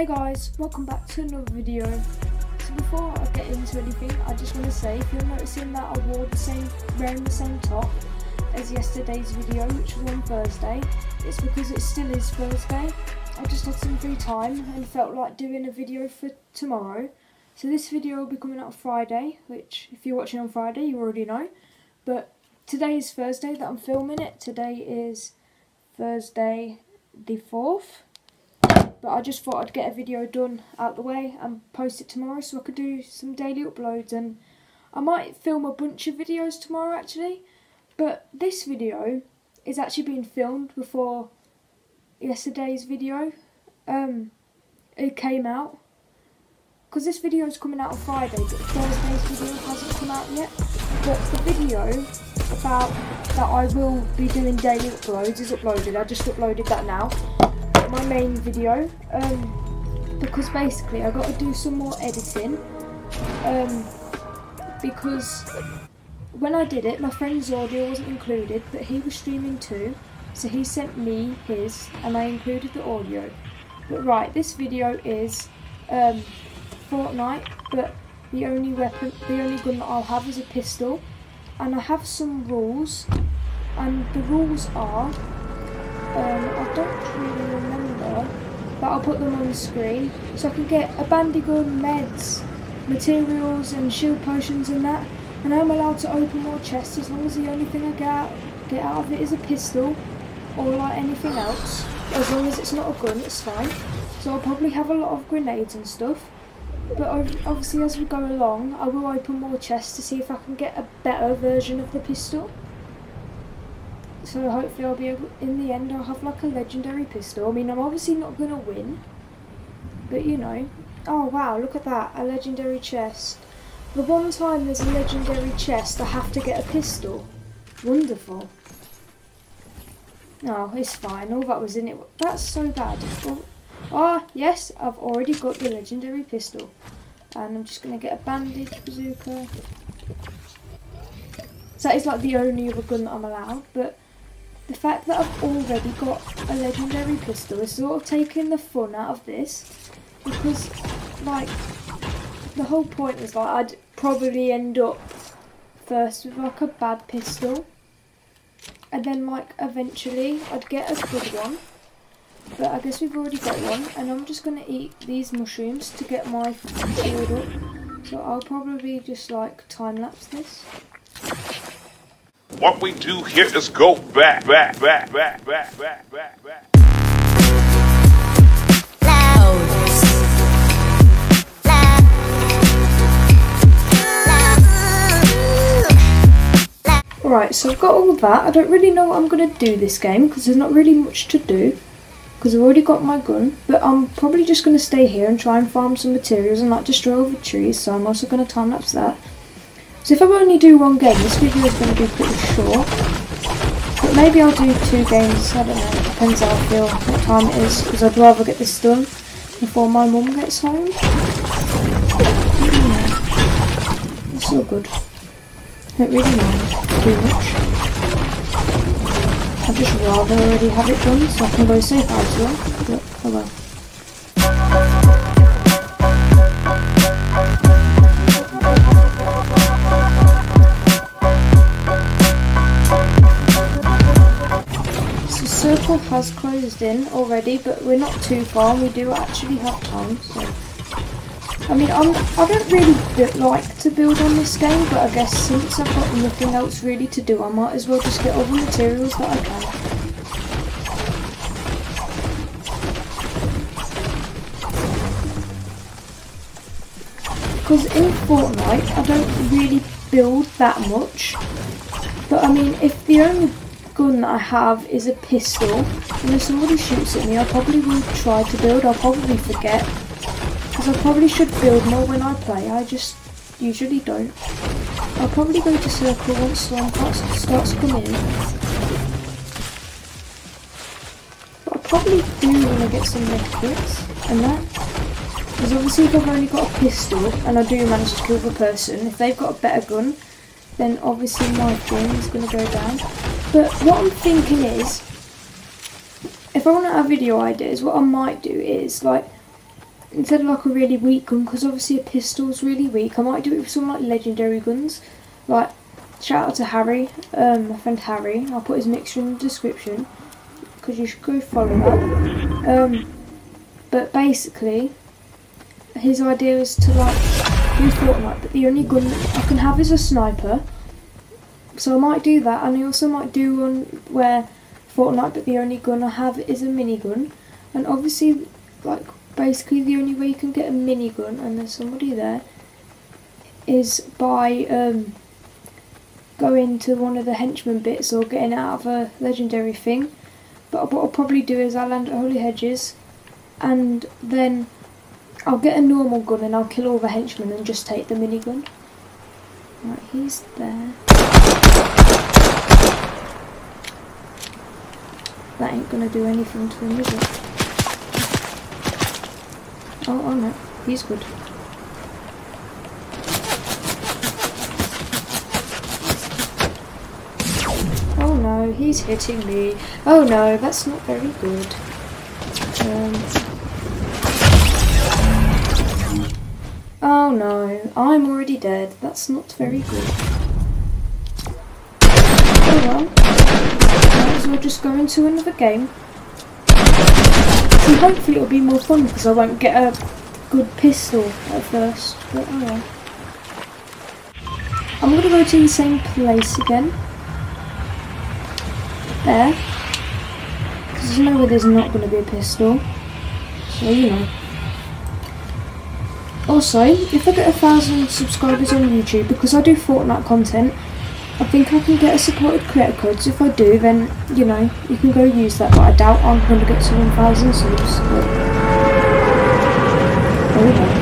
Hey guys, welcome back to another video. So before I get into anything, I just want to say if you're noticing that I wore the same, wearing the same top as yesterday's video, which was on Thursday, it's because it still is Thursday. I just had some free time and felt like doing a video for tomorrow. So this video will be coming out Friday, which if you're watching on Friday, you already know. But today is Thursday that I'm filming it. Today is Thursday the 4th but I just thought I'd get a video done out the way and post it tomorrow so I could do some daily uploads. And I might film a bunch of videos tomorrow actually. But this video is actually being filmed before yesterday's video um it came out. Because this video is coming out on Friday but Thursday's video hasn't come out yet. But the video about that I will be doing daily uploads is uploaded. I just uploaded that now my main video um, because basically I got to do some more editing um, because when I did it my friend's audio wasn't included but he was streaming too so he sent me his and I included the audio. But right this video is um, Fortnite but the only weapon the only gun that I'll have is a pistol and I have some rules and the rules are um, I don't really remember, but I'll put them on the screen. So I can get a bandigun, meds, materials and shield potions and that. And I'm allowed to open more chests as long as the only thing I get out, get out of it is a pistol or like anything else. As long as it's not a gun, it's fine. So I'll probably have a lot of grenades and stuff. But obviously as we go along, I will open more chests to see if I can get a better version of the pistol. So hopefully I'll be able, in the end I'll have like a legendary pistol. I mean I'm obviously not going to win, but you know. Oh wow, look at that, a legendary chest. The one time there's a legendary chest I have to get a pistol. Wonderful. No, oh, it's fine, all that was in it. That's so bad. Oh, oh yes, I've already got the legendary pistol. And I'm just going to get a bandage bazooka. So that is like the only other gun that I'm allowed, but the fact that I've already got a legendary pistol is sort of taking the fun out of this because like the whole point was like I'd probably end up first with like a bad pistol and then like eventually I'd get a good one but I guess we've already got one and I'm just going to eat these mushrooms to get my shield up so I'll probably just like time lapse this what we do here is go back, back, back, back, back, back, back, back. Right, so I've got all that. I don't really know what I'm going to do this game because there's not really much to do because I've already got my gun. But I'm probably just going to stay here and try and farm some materials and not destroy all the trees. So I'm also going to time lapse that. So if I only do one game, this video is going to be pretty short. But maybe I'll do two games, I don't know, it depends how I feel, what time it is, because I'd rather get this done before my mum gets home. It's all good. I don't really mind too much. I'd just rather already have it done so I can go say hi to her, but oh well. Has closed in already, but we're not too far we do actually have time, so... I mean, I'm, I don't really like to build on this game, but I guess since I've got nothing else really to do, I might as well just get all the materials that I can. Because in Fortnite, I don't really build that much. But I mean, if the only gun that I have is a pistol. And if somebody shoots at me, I probably will try to build. I'll probably forget. Because I probably should build more when I play. I just usually don't. I'll probably go to circle once storm starts coming in. But I probably do want to get some medkits and that. Because obviously if I've only got a pistol and I do manage to kill the person, if they've got a better gun, then obviously my thing is going to go down. But what I'm thinking is, if I want to have video ideas, what I might do is, like, instead of like a really weak gun, because obviously a pistol's really weak, I might do it with some like legendary guns. Like, shout out to Harry, um, my friend Harry. I'll put his Mixer in the description because you should go follow that. Um, but basically, his idea is to like do Fortnite, but the only gun I can have is a sniper. So I might do that, and I also might do one where Fortnite, but the only gun I have is a minigun. And obviously, like basically the only way you can get a minigun, and there's somebody there, is by um, going to one of the henchman bits or getting out of a legendary thing. But what I'll probably do is I'll land at Holly Hedges, and then I'll get a normal gun and I'll kill all the henchmen and just take the minigun. Right, he's there. That ain't gonna do anything to him, is it? Oh, oh no, he's good. Oh no, he's hitting me. Oh no, that's not very good. Um, oh no, I'm already dead. That's not very good. Oh well. Might as well just go into another game. See, hopefully it'll be more fun because I won't get a good pistol at first. But oh well. I'm gonna go to the same place again. There. Because you know where there's not going to be a pistol. So, you know. Also, if I get a thousand subscribers on YouTube, because I do Fortnite content, I think I can get a supported creator code. So if I do, then, you know, you can go use that. But I doubt I'm going to get to 1,000 subs. But... Oh well. I'm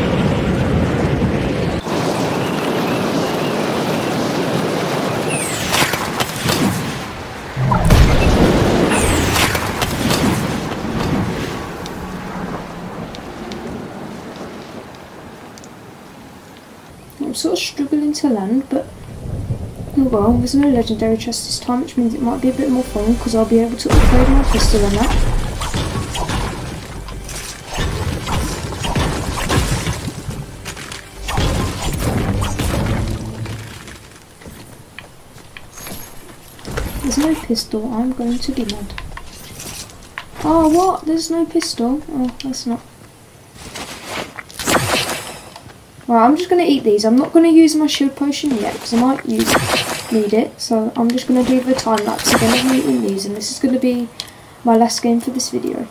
sort of struggling to land, but oh well, there's no legendary chest this time, which means it might be a bit more fun because I'll be able to upgrade my pistol and that. There's no pistol, I'm going to be mad. Oh, what? There's no pistol? Oh, that's not. Right, I'm just going to eat these. I'm not going to use my shield potion yet because I might use need it. So I'm just going to do the time lapse again of me eating these, and this is going to be my last game for this video.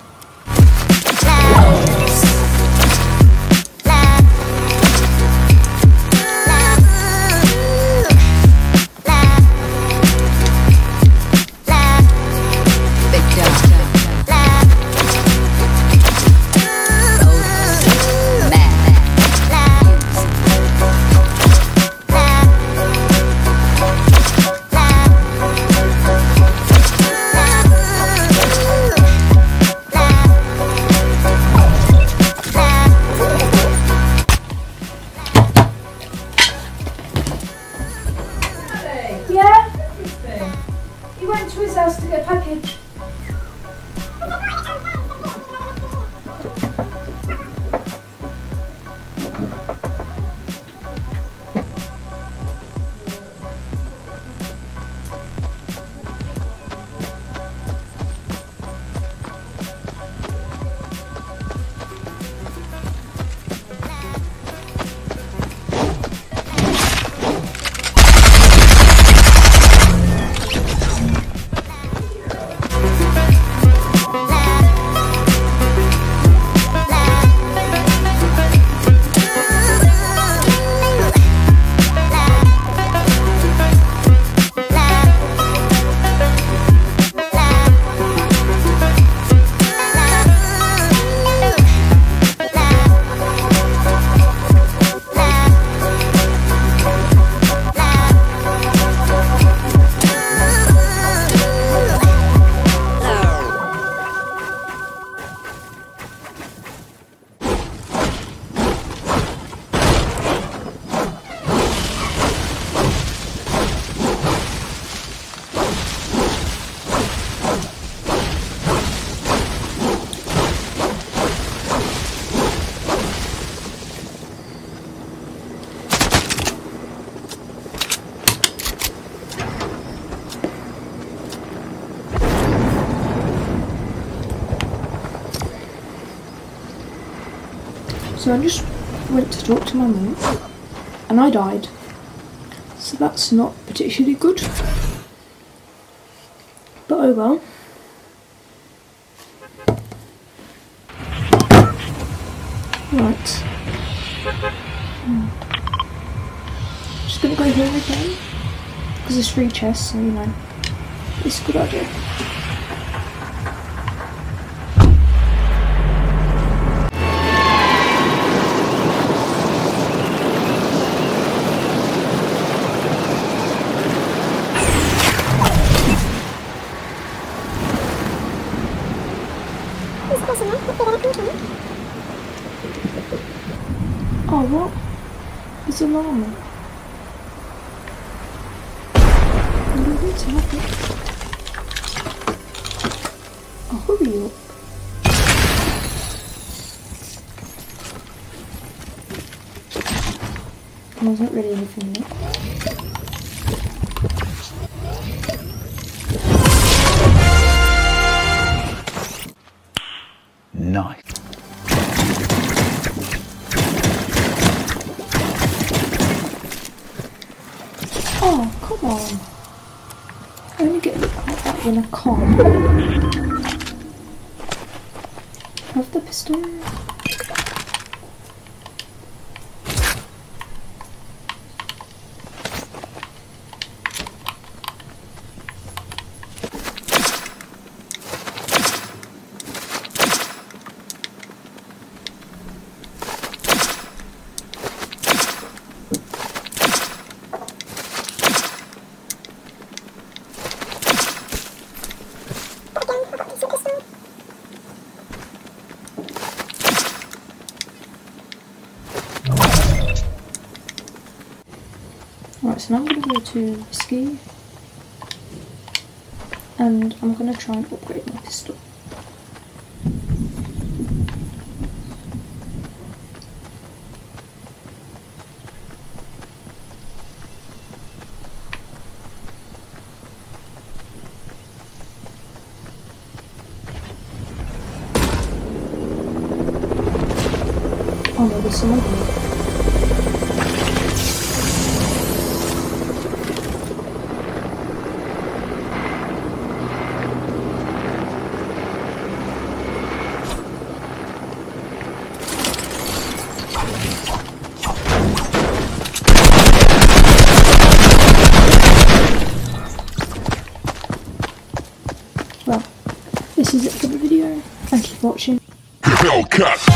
So I just went to talk to my mum and I died. So that's not particularly good. But oh well. Right. Hmm. Just gonna go here again. Because there's three chests, so you know. It's a good idea. I wasn't really anything yet. Nice. Oh, come on. I only get like that when I can't. Have the pistol. Now I'm going to go to ski and I'm going to try and upgrade my pistol. Oh no, there's someone this is it for the video. Thank you for watching. Hellcat.